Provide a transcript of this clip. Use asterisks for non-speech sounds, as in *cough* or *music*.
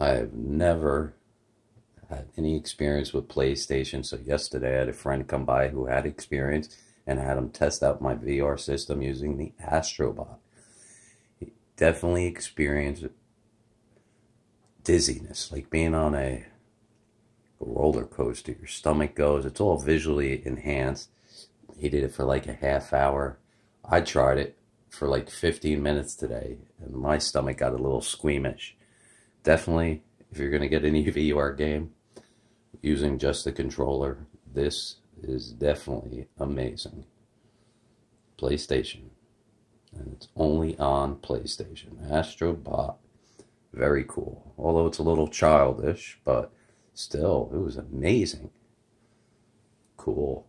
I've never had any experience with PlayStation. So yesterday I had a friend come by who had experience and I had him test out my VR system using the Astrobot. He definitely experienced dizziness, like being on a, a roller coaster. Your stomach goes. It's all visually enhanced. He did it for like a half hour. I tried it for like 15 minutes today, and my stomach got a little squeamish. Definitely, if you're going to get any *laughs* VR game using just the controller, this is definitely amazing. PlayStation. And it's only on PlayStation. Astrobot. Very cool. Although it's a little childish, but still, it was amazing. Cool.